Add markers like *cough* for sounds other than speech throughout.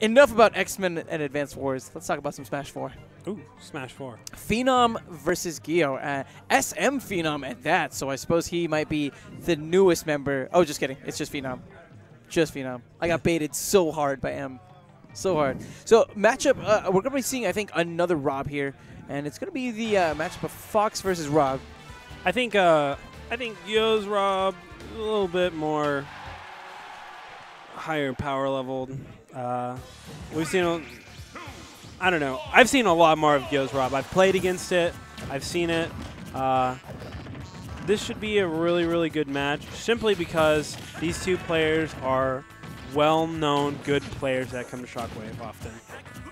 enough about X-Men and Advanced Wars. Let's talk about some Smash 4. Ooh, Smash 4. Phenom versus Gyo. Uh, SM Phenom at that, so I suppose he might be the newest member. Oh, just kidding. It's just Phenom. Just Phenom. I got baited so hard by M. So hard. So, matchup, uh, we're going to be seeing, I think, another Rob here. And it's going to be the uh, matchup of Fox versus Rob. I think uh, I think Gyo's Rob a little bit more higher power leveled. Uh, we've seen, a, I don't know. I've seen a lot more of Gyo's Rob. I've played against it. I've seen it. Uh, this should be a really, really good match simply because these two players are well-known, good players that come to Shockwave often.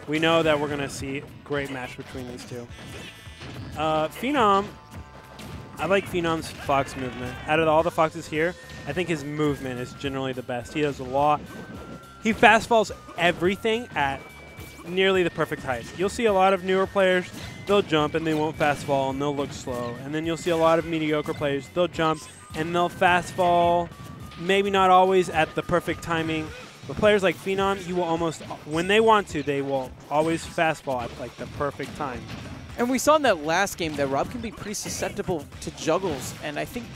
We know that we're going to see a great match between these two. Uh, Phenom I like Phenom's Fox movement. Out of all the Foxes here, I think his movement is generally the best. He does a lot. He fast falls everything at nearly the perfect height. You'll see a lot of newer players, they'll jump and they won't fast fall and they'll look slow. And then you'll see a lot of mediocre players, they'll jump and they'll fast fall, maybe not always at the perfect timing. But players like Phenom, you will almost, when they want to, they will always fast fall at like the perfect time. And we saw in that last game that Rob can be pretty susceptible to juggles, and I think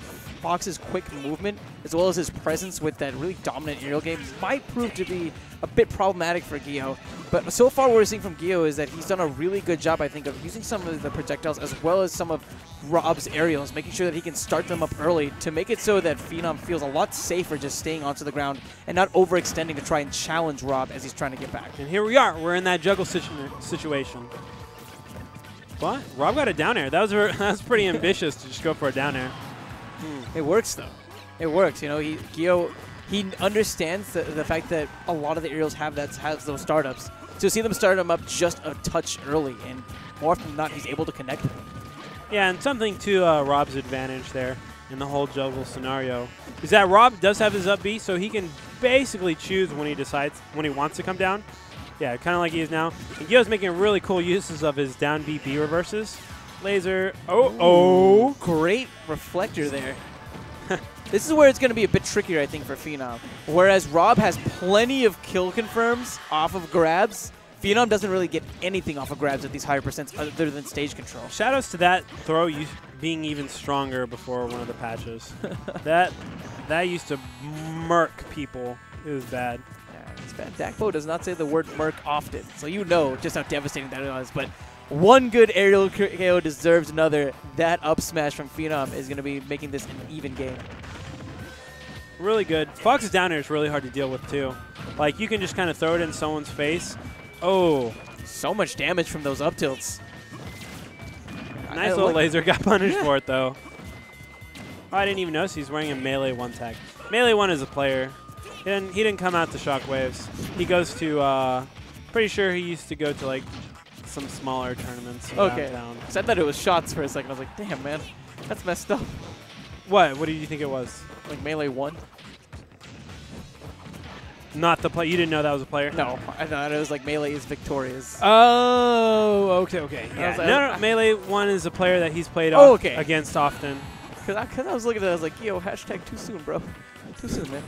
Fox's quick movement, as well as his presence with that really dominant aerial game, might prove to be a bit problematic for Gyo. But so far what we're seeing from Gyo is that he's done a really good job, I think, of using some of the projectiles as well as some of Rob's aerials, making sure that he can start them up early to make it so that Phenom feels a lot safer just staying onto the ground and not overextending to try and challenge Rob as he's trying to get back. And here we are. We're in that juggle situ situation. But Rob got a down air. That was *laughs* that was pretty ambitious to just go for a down air. Hmm. It works though. It works. You know, he Gyo he understands the, the fact that a lot of the aerials have that has those startups. So see them start them up just a touch early, and more often than not, he's able to connect them. Yeah, and something to uh, Rob's advantage there in the whole juggle scenario is that Rob does have his up B, so he can basically choose when he decides when he wants to come down. Yeah, kind of like he is now. And Gyo's making really cool uses of his down B B reverses. Laser. Oh, oh. Great reflector there. *laughs* this is where it's going to be a bit trickier, I think, for Phenom. Whereas Rob has plenty of kill confirms off of grabs, Phenom doesn't really get anything off of grabs at these higher percents other than stage control. Shoutouts to that throw being even stronger before one of the patches. *laughs* that that used to murk people. It was bad. It's bad. Dakpo does not say the word merc often, so you know just how devastating that was. But one good aerial KO deserves another. That up smash from Phenom is going to be making this an even game. Really good. Fox's down air is really hard to deal with, too. Like, you can just kind of throw it in someone's face. Oh. So much damage from those up tilts. Nice I little laser. Got *laughs* punished yeah. for it, though. Oh, I didn't even notice he's wearing a melee one tag. Melee one is a player. He didn't, he didn't come out to Shockwaves. He goes to, uh, pretty sure he used to go to, like, some smaller tournaments Okay. Town. I thought it was shots for a second. I was like, damn, man. That's messed up. What? What did you think it was? Like Melee 1? Not the play. You didn't know that was a player? No. I thought it was like Melee is victorious. Oh, okay, okay. Yeah. Like, no, no, Melee 1 is a player that he's played oh, okay. against often. Because I, cause I was looking at it, I was like, yo, hashtag too soon, bro. Too soon, man.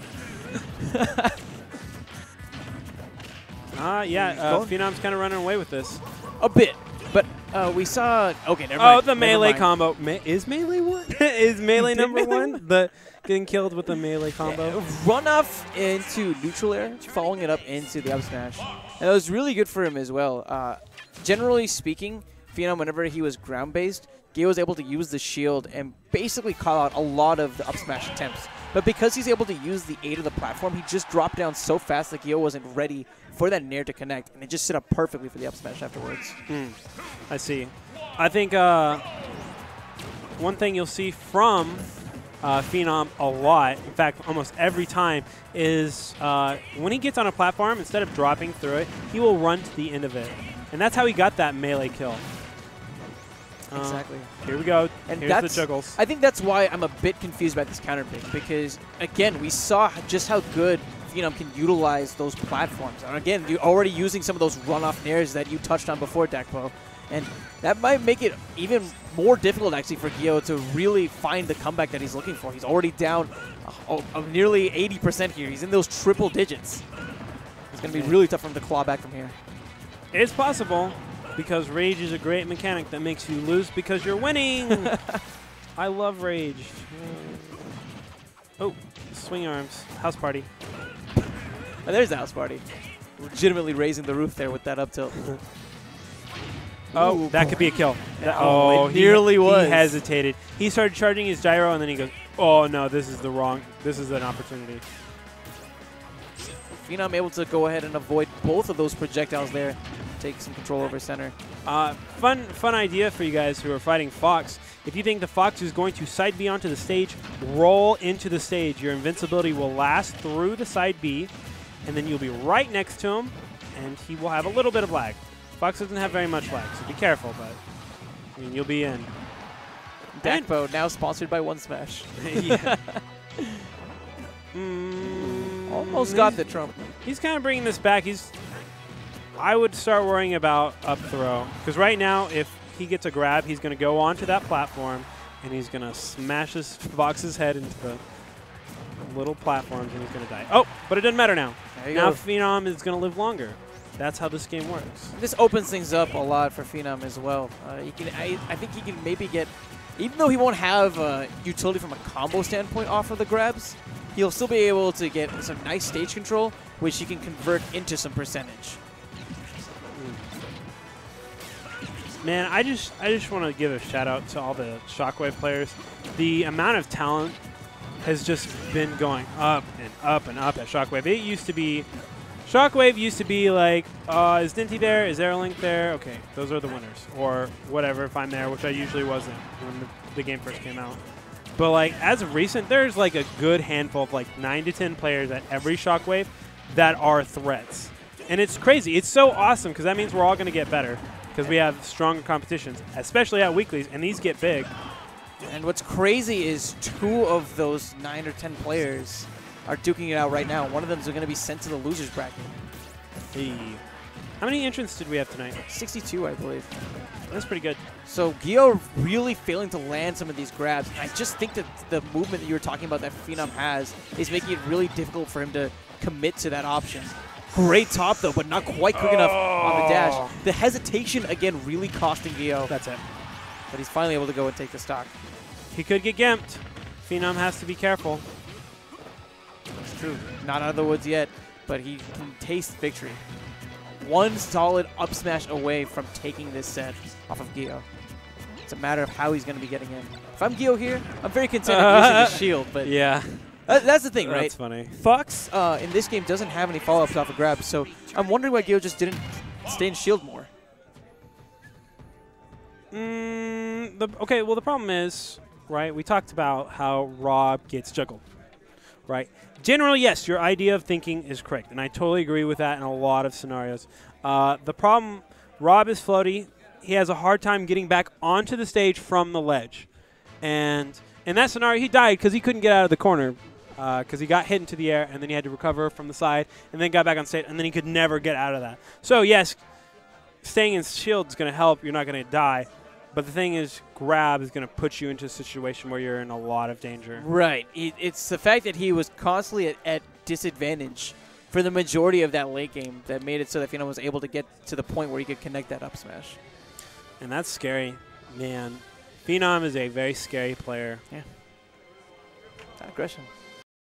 Ah, *laughs* uh, yeah. Uh, Phenom's kind of running away with this. A bit. But uh, we saw. Okay, never oh, mind. Oh, the melee combo. Me is melee one? *laughs* is melee number one? The getting killed with the melee combo. Yeah, run off into neutral air, following it up into the up smash. And that was really good for him as well. Uh, generally speaking, Phenom, whenever he was ground based, Gyo was able to use the shield and basically call out a lot of the up smash attempts. But because he's able to use the aid of the platform, he just dropped down so fast that Gyo wasn't ready for that nair to connect, and it just set up perfectly for the up smash afterwards. Mm, I see. I think uh, one thing you'll see from uh, Phenom a lot, in fact, almost every time, is uh, when he gets on a platform, instead of dropping through it, he will run to the end of it. And that's how he got that melee kill. Uh, exactly. Here we go. And Here's that's, the juggles. I think that's why I'm a bit confused about this counter pick because, again, we saw just how good Phenom can utilize those platforms. And again, you're already using some of those runoff nairs that you touched on before, Dakpo. And that might make it even more difficult, actually, for Gyo to really find the comeback that he's looking for. He's already down uh, nearly 80% here. He's in those triple digits. It's going to be really tough for him to claw back from here. It's possible because Rage is a great mechanic that makes you lose because you're winning. *laughs* I love Rage. Oh, swing arms. House party. And there's the house party. Legitimately raising the roof there with that up tilt. *laughs* Oh, Ooh. that could be a kill. That- oh, oh, it he- nearly he, was. hesitated. He started charging his gyro, and then he goes, "Oh no, this is the wrong. This is an opportunity." Phenom able to go ahead and avoid both of those projectiles there. Take some control over center. Uh, fun, fun idea for you guys who are fighting Fox. If you think the Fox is going to side B onto the stage, roll into the stage. Your invincibility will last through the side B, and then you'll be right next to him, and he will have a little bit of lag. Fox doesn't have very much lag, so be careful. But I mean, you'll be in. And- now sponsored by One Smash. *laughs* yeah. Mm, Almost got the trump. He's kind of bringing this back. He's. I would start worrying about up throw because right now, if he gets a grab, he's going to go onto that platform and he's going to smash his Fox's head into the little platforms and he's going to die. Oh, but it doesn't matter now. Now go. Phenom is going to live longer. That's how this game works. This opens things up a lot for Phenom as well. Uh, he can, I, I think he can maybe get, even though he won't have uh, utility from a combo standpoint off of the grabs, he'll still be able to get some nice stage control, which he can convert into some percentage. Man, I just I just want to give a shout out to all the Shockwave players. The amount of talent has just been going up and up and up at Shockwave. It used to be Shockwave used to be like, uh, is Dinty there? Is Aerolink there? Okay, those are the winners. Or whatever if I'm there, which I usually wasn't when the, the game first came out. But like as of recent, there's like a good handful of like nine to ten players at every Shockwave that are threats. And it's crazy. It's so awesome because that means we're all going to get better because we have stronger competitions, especially at weeklies, and these get big. And what's crazy is two of those nine or ten players are duking it out right now. One of them is going to be sent to the losers bracket. Hey. How many entrants did we have tonight? 62, I believe. That's pretty good. So Gyo really failing to land some of these grabs. I just think that the movement that you were talking about that Phenom has is making it really difficult for him to commit to that option. Great top though, but not quite quick enough on the dash. Oh. The hesitation again really costing Gyo, That's it. but he's finally able to go and take the stock. He could get gimped. Phenom has to be careful. It's true. Not out of the woods yet, but he can taste victory. One solid up smash away from taking this set off of Gyo. It's a matter of how he's going to be getting in. If I'm Gyo here, I'm very content with using the *laughs* shield, but Yeah. That- that's the thing, right? That's funny. Fox uh, in this game doesn't have any follow-ups off of grabs, so I'm wondering why Gyo just didn't stay in shield more. Mm, the, okay, well, the problem is, right, we talked about how Rob gets juggled, right? Generally, yes, your idea of thinking is correct, and I totally agree with that in a lot of scenarios. Uh, the problem, Rob is floaty. He has a hard time getting back onto the stage from the ledge. And in that scenario, he died because he couldn't get out of the corner Uh, because he got hit into the air, and then he had to recover from the side, and then got back on stage, and then he could never get out of that. So, yes, staying in shield is going to help. You're not going to die. But the thing is, grab is going to put you into a situation where you're in a lot of danger. Right. It's the fact that he was constantly at, at disadvantage for the majority of that late game that made it so that Phenom was able to get to the point where he could connect that up smash. And that's scary. Man, Phenom is a very scary player. Yeah. aggression.